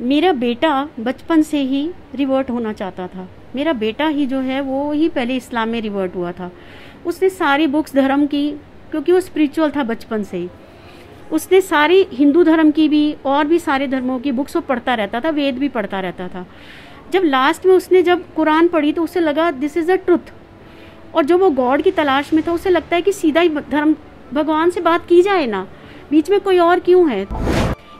मेरा बेटा बचपन से ही रिवर्ट होना चाहता था। मेरा बेटा ही जो है, वो ही पहले इस्लाम में रिवर्ट हुआ था। उसने सारी बुक्स धर्म की, क्योंकि वो स्पिरिचुअल था बचपन से ही। उसने सारी हिंदू धर्म की भी, और भी सारे धर्मों की बुक्स वो पढ़ता रहता था, वेद भी पढ़ता रहता था। जब लास्ट में उसने जब कुरान पढ़ी तो उसे लगा दिस इज़ अ ट्रुथ और जब वो गॉड की तलाश में था, उसे लगता है कि सीधा ही धर्म, भगवान से बात की जाए ना। बीच में कोई और क्यों है?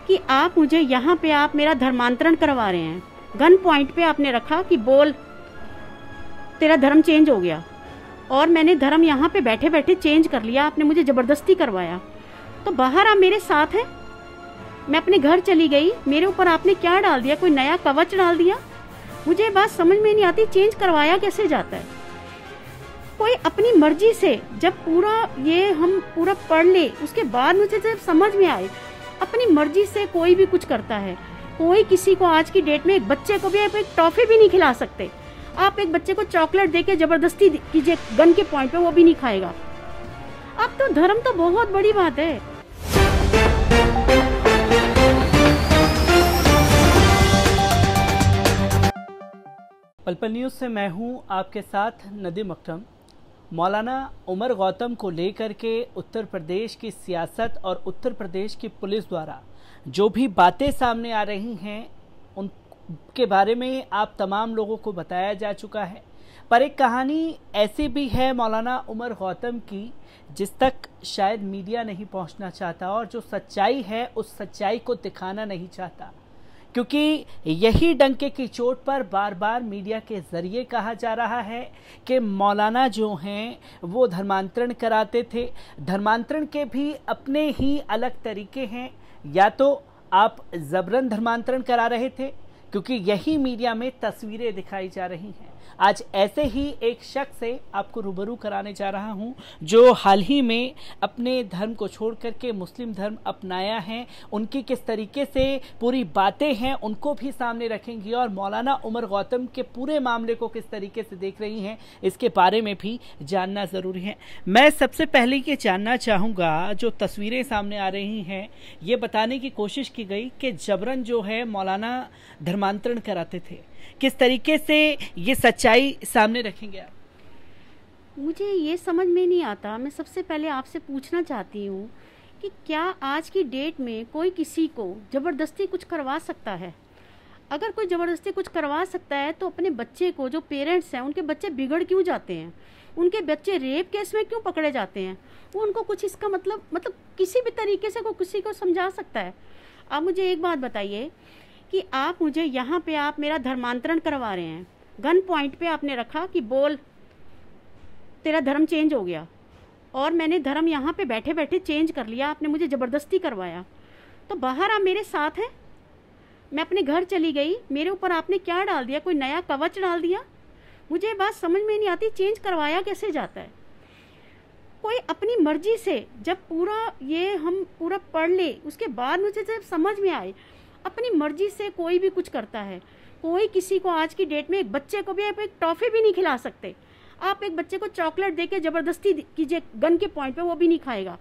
कि आप मुझे यहाँ पे आप मेरा धर्मांतरण करवा रहे हैं। गन पॉइंट पे आपने रखा कि बोल, तेरा धर्म चेंज हो गया। और मैंने धर्म यहाँ पे बैठे बैठे चेंज कर लिया, आपने मुझे ज़बरदस्ती करवाया। तो बाहर आप मेरे साथ हैं। मैं अपने घर चली गई, मेरे ऊपर आपने क्या डाल दिया? कोई नया कवच डाल दिया? मुझे बात समझ में नहीं आती चेंज करवाया कैसे जाता है? कोई अपनी मर्ज़ी से जब पूरा ये हम पूरा पढ़ ले, उसके बाद मुझे जब समझ में आए अपनी मर्ज़ी से कोई भी कुछ करता है। कोई किसी को आज की डेट में एक बच्चे को भी आप एक टॉफी भी नहीं खिला सकते। आप एक बच्चे को चॉकलेट दे के ज़बरदस्ती कीजिए, गन के पॉइंट पे वो भी नहीं खाएगा। अब तो धर्म तो बहुत बड़ी बात है। पलपल न्यूज़ से मैं हूँ आपके साथ नदीम अकरम मौलाना उमर गौतम को लेकर के उत्तर प्रदेश की सियासत और उत्तर प्रदेश की पुलिस द्वारा जो भी बातें सामने आ रही हैं, उनके बारे में आप तमाम लोगों को बताया जा चुका है। पर एक कहानी ऐसी भी है मौलाना उमर गौतम की, जिस तक शायद मीडिया नहीं पहुँचना चाहता और जो सच्चाई है, उस सच्चाई को दिखाना नहीं चाहता। क्योंकि यही डंके की चोट पर बार बार मीडिया के ज़रिए कहा जा रहा है कि मौलाना जो हैं, वो धर्मांतरण कराते थे। धर्मांतरण के भी अपने ही अलग तरीके हैं। या तो आप जबरन धर्मांतरण करा रहे थे क्योंकि यही मीडिया में तस्वीरें दिखाई जा रही हैं। आज ऐसे ही एक शख्स से आपको रूबरू कराने जा रहा हूँ, जो हाल ही में अपने धर्म को छोड़ करके मुस्लिम धर्म अपनाया है। उनकी किस तरीके से पूरी बातें हैं, उनको भी सामने रखेंगी और मौलाना उमर गौतम के पूरे मामले को किस तरीके से देख रही हैं, इसके बारे में भी जानना ज़रूरी है। मैं सबसे पहले ये जानना चाहूँगा, जो तस्वीरें सामने आ रही हैं, ये बताने की कोशिश की गई कि जबरन जो है मौलाना धर्मांतरण कराते थे। किस तरीके से ये सच्चाई सामने रखेंगे आप? मुझे ये समझ में नहीं आता। मैं सबसे पहले आपसे पूछना चाहती हूँ कि क्या आज की डेट में कोई किसी को ज़बरदस्ती कुछ करवा सकता है? अगर कोई ज़बरदस्ती कुछ करवा सकता है तो अपने बच्चे को, जो पेरेंट्स हैं, उनके बच्चे बिगड़ क्यों जाते हैं? उनके बच्चे रेप केस में क्यों पकड़े जाते हैं? वो उनको कुछ इसका मतलब मतलब किसी भी तरीके से कोई किसी को समझा सकता है। आप मुझे एक बात बताइए कि आप मुझे यहाँ पे आप मेरा धर्मांतरण करवा रहे हैं। गन पॉइंट पे आपने रखा कि बोल, तेरा धर्म चेंज हो गया। और मैंने धर्म यहाँ पे बैठे बैठे चेंज कर लिया, आपने मुझे ज़बरदस्ती करवाया। तो बाहर आप मेरे साथ हैं? मैं अपने घर चली गई, मेरे ऊपर आपने क्या डाल दिया? कोई नया कवच डाल दिया? मुझे बात समझ में नहीं आती चेंज करवाया कैसे जाता है? कोई अपनी मर्ज़ी से जब पूरा ये हम पूरा पढ़ ले, उसके बाद मुझे जब समझ में आए अपनी मर्ज़ी से कोई भी कुछ करता है। कोई किसी को आज की डेट में एक बच्चे को भी आप एक टॉफ़ी भी नहीं खिला सकते। आप एक बच्चे को चॉकलेट दे के ज़बरदस्ती कीजिए, गन के पॉइंट पे वो भी नहीं खाएगा।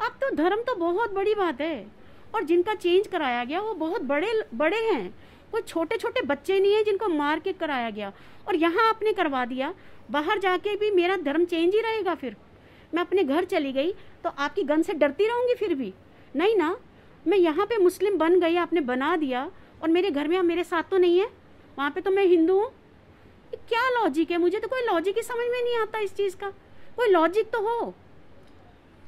अब तो धर्म तो बहुत बड़ी बात है, और जिनका चेंज कराया गया वो बहुत बड़े बड़े हैं। कोई छोटे छोटे बच्चे नहीं हैं जिनको मार के कराया गया। और यहाँ आपने करवा दिया, बाहर जाके भी मेरा धर्म चेंज ही रहेगा फिर। मैं अपने घर चली गई तो आपकी गन से डरती रहूँगी फिर भी। नहीं ना मैं यहाँ पे मुस्लिम बन गई, आपने बना दिया और मेरे घर में आप मेरे साथ तो नहीं है। वहाँ पे तो मैं हिंदू हूँ। क्या लॉजिक है? मुझे तो कोई लॉजिक ही समझ में नहीं आता इस चीज़ का। कोई लॉजिक तो हो।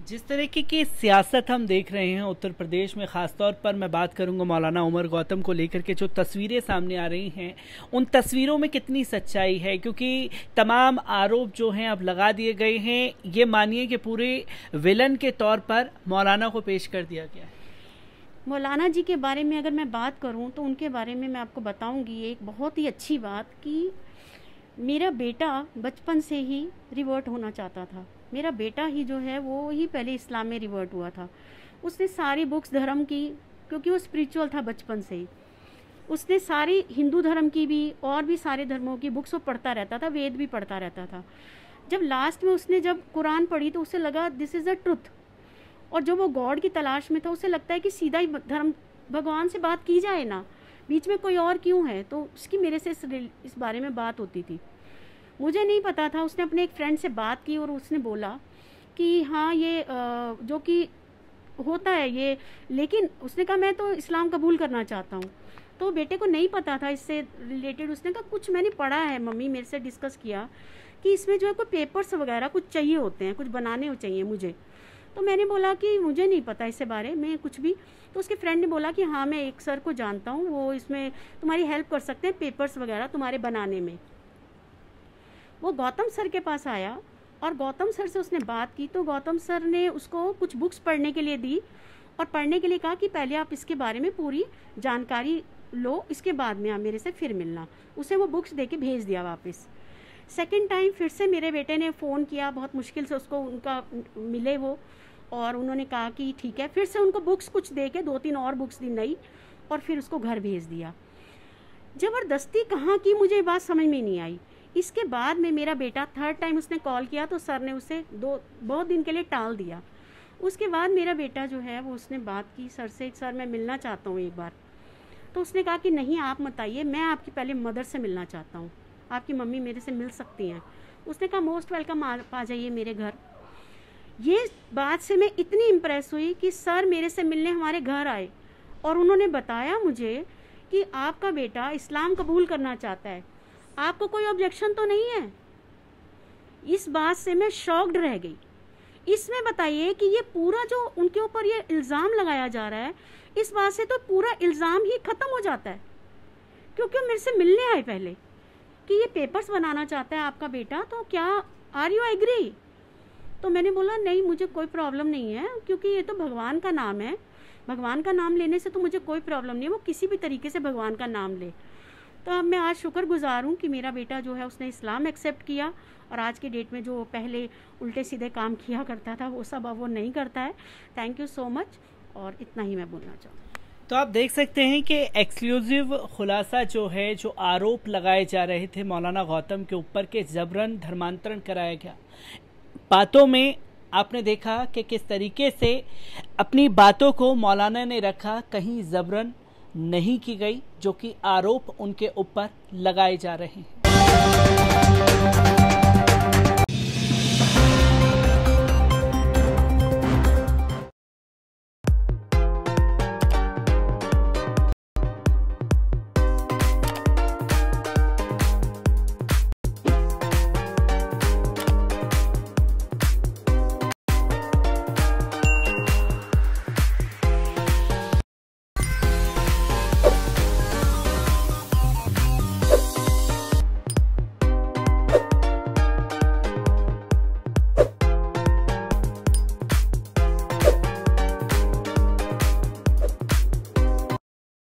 जिस तरीके की सियासत हम देख रहे हैं उत्तर प्रदेश में, ख़ासतौर पर मैं बात करूँगा मौलाना उमर गौतम को लेकर के, जो तस्वीरें सामने आ रही हैं, उन तस्वीरों में कितनी सच्चाई है? क्योंकि तमाम आरोप जो हैं, अब लगा दिए गए हैं। ये मानिए कि पूरे विलन के तौर पर मौलाना को पेश कर दिया गया है। मौलाना जी के बारे में अगर मैं बात करूँ तो उनके बारे में मैं आपको बताऊँगी एक बहुत ही अच्छी बात कि मेरा बेटा बचपन से ही रिवर्ट होना चाहता था। मेरा बेटा ही जो है, वो ही पहले इस्लाम में रिवर्ट हुआ था। उसने सारी बुक्स धर्म की, क्योंकि वो स्पिरिचुअल था बचपन से ही। उसने सारी हिंदू धर्म की भी, और भी सारे धर्मों की बुक्स वो पढ़ता रहता था, वेद भी पढ़ता रहता था। जब लास्ट में उसने जब कुरान पढ़ी तो उसे लगा दिस इज़ अ ट्रुथ और जो वो गॉड की तलाश में था उसे लगता है कि सीधा ही धर्म भगवान से बात की जाए ना। बीच में कोई और क्यों है? तो उसकी मेरे से इस, इस बारे में बात होती थी। मुझे नहीं पता था उसने अपने एक फ्रेंड से बात की और उसने बोला कि हाँ ये जो कि होता है ये लेकिन उसने कहा मैं तो इस्लाम कबूल करना चाहता हूँ। तो बेटे को नहीं पता था इससे रिलेटेड उसने कहा कुछ मैंने पढ़ा है मम्मी मेरे से डिस्कस किया कि इसमें जो है कोई पेपर्स वगैरह कुछ चाहिए होते हैं कुछ बनाने चाहिए मुझे। तो मैंने बोला कि मुझे नहीं पता इससे बारे में कुछ भी। तो उसके फ्रेंड ने बोला कि हाँ मैं एक सर को जानता हूँ, वो इसमें तुम्हारी हेल्प कर सकते हैं पेपर्स वगैरह तुम्हारे बनाने में। वो गौतम सर के पास आया और गौतम सर से उसने बात की। तो गौतम सर ने उसको कुछ बुक्स पढ़ने के लिए दी और पढ़ने के लिए कहा कि पहले आप इसके बारे में पूरी जानकारी लो, इसके बाद में आप मेरे से फिर मिलना। उसे वो बुक्स दे के भेज दिया वापस। सेकेंड टाइम फिर से मेरे बेटे ने फ़ोन किया, बहुत मुश्किल से उसको उनका मिले वो। और उन्होंने कहा कि ठीक है, फिर से उनको बुक्स कुछ दे के दो तीन और बुक्स दी नई, और फिर उसको घर भेज दिया। ज़बरदस्ती कहाँ की मुझे बात समझ में नहीं आई। इसके बाद में मेरा बेटा थर्ड टाइम उसने कॉल किया तो सर ने उसे दो, बहुत दिन के लिए टाल दिया। उसके बाद मेरा बेटा जो है, वो उसने बात की सर से सर मैं मिलना चाहता हूँ एक बार। तो उसने कहा कि, नहीं, आप मत आइए, मैं आपकी पहले मदर से मिलना चाहता हूँ। आपकी मम्मी मेरे से मिल सकती हैं। उसने कहा मोस्ट वेलकम आ जाइए मेरे घर। ये बात से मैं इतनी इम्प्रेस हुई कि सर मेरे से मिलने हमारे घर आए। और उन्होंने बताया मुझे कि आपका बेटा इस्लाम कबूल करना चाहता है। आपको कोई ऑब्जेक्शन तो नहीं है? इस बात से मैं शॉक्ड रह गई। इसमें बताइए कि ये पूरा जो उनके ऊपर ये इल्ज़ाम लगाया जा रहा है, इस बात से तो पूरा इल्ज़ाम ही ख़त्म हो जाता है। क्योंकि वो मेरे से मिलने आए पहले। कि ये पेपर्स बनाना चाहता है आपका बेटा तो क्या आर यू एग्री तो मैंने बोला, नहीं, मुझे कोई प्रॉब्लम नहीं है, क्योंकि ये तो भगवान का नाम है। भगवान का नाम लेने से तो मुझे कोई प्रॉब्लम नहीं है, वो किसी भी तरीके से भगवान का नाम ले। तो अब मैं आज शुक्रगुजार हूँ कि मेरा बेटा जो है, उसने इस्लाम एक्सेप्ट किया और आज के डेट में जो पहले उल्टे सीधे काम किया करता था, वो सब अब वो नहीं करता है। थैंक यू सो मच और इतना ही मैं बोलना चाहूँ तो आप देख सकते हैं कि एक्सक्लूसिव खुलासा जो है, जो आरोप लगाए जा रहे थे मौलाना गौतम के ऊपर के जबरन धर्मांतरण कराया गया। बातों में आपने देखा कि किस तरीके से अपनी बातों को मौलाना ने रखा, कहीं जबरन नहीं की गई, जो कि आरोप उनके ऊपर लगाए जा रहे हैं।